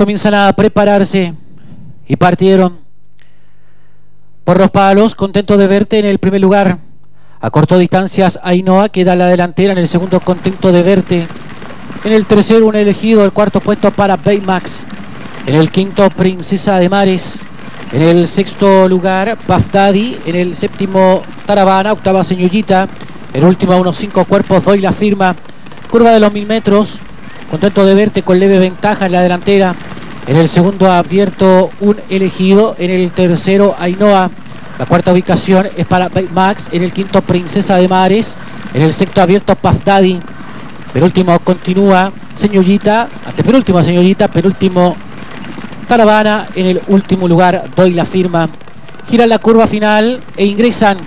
comienzan a prepararse y partieron por los palos, contento de verte en el primer lugar. A corto distancias, Ainhoa queda a la delantera, en el segundo contento de verte. En el tercero, un elegido, el cuarto puesto para Baymax. En el quinto, Princesa de Mares. En el sexto lugar, Puff. En el séptimo, Taravana. Octava, Señorita. El último, a unos cinco cuerpos, doy la firma. Curva de los mil metros. Contento de verte con leve ventaja en la delantera. En el segundo abierto un elegido. En el tercero, Ainhoa. La cuarta ubicación es para Max. En el quinto, Princesa de Mares. En el sexto, abierto Puff Daddy. Penúltimo continúa Señorita. Antepenúltimo, Señorita. Penúltimo, Taravana. En el último lugar, doy la firma. Giran la curva final e ingresan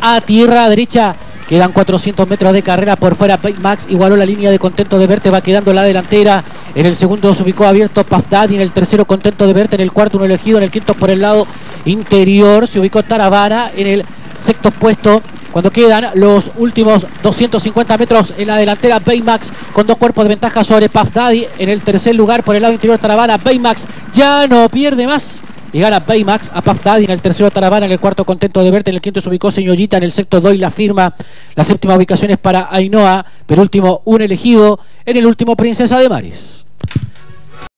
a tierra derecha Quedan 400 metros de carrera por fuera. Max igualó la línea de contento de verte. Va quedando la delantera. En el segundo se ubicó abierto Puff Daddy. En el tercero contento de verte. En el cuarto uno elegido. En el quinto por el lado interior se ubicó Taravana. En el sexto puesto cuando quedan los últimos 250 metros en la delantera Baymax con dos cuerpos de ventaja sobre Puff en el tercer lugar por el lado interior Taravana Baymax ya no pierde más gana Baymax a Puff Daddy en el tercero Taravana, en el cuarto contento de verte, en el quinto se ubicó Señorita, en el sexto doy la firma, la séptima ubicación es para Ainhoa, pero último un elegido, en el último Princesa de Mares.